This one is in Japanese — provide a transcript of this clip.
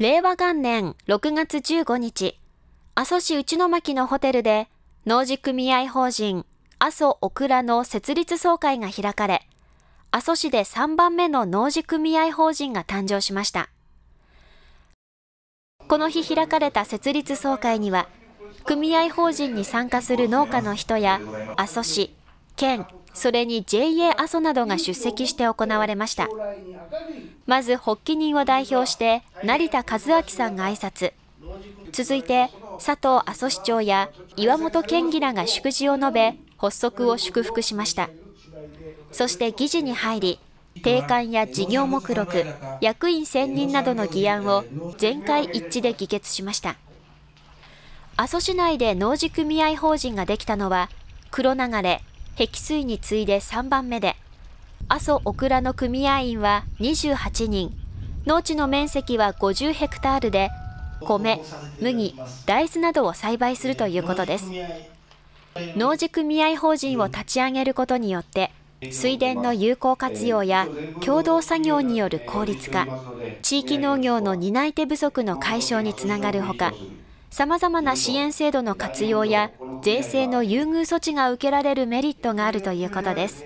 令和元年6月15日、阿蘇市内巻のホテルで農事組合法人阿蘇オクラの設立総会が開かれ、阿蘇市で3番目の農事組合法人が誕生しました。この日開かれた設立総会には、組合法人に参加する農家の人や阿蘇市、県、それに JA 阿蘇などが出席して行われました。まず発起人を代表して成田和明さんが挨拶。続いて佐藤阿蘇市長や岩本県議らが祝辞を述べ、発足を祝福しました。そして議事に入り、定款や事業目録、役員選任などの議案を全会一致で議決しました。阿蘇市内で農事組合法人ができたのは、黒流れ、碧水に次いで3番目で、阿蘇オクラの組合員は28人、農地の面積は50ヘクタールで、米、麦、大豆などを栽培するということです。農事組合法人を立ち上げることによって、水田の有効活用や共同作業による効率化、地域農業の担い手不足の解消につながるほか、さまざまな支援制度の活用や税制の優遇措置が受けられるメリットがあるということです。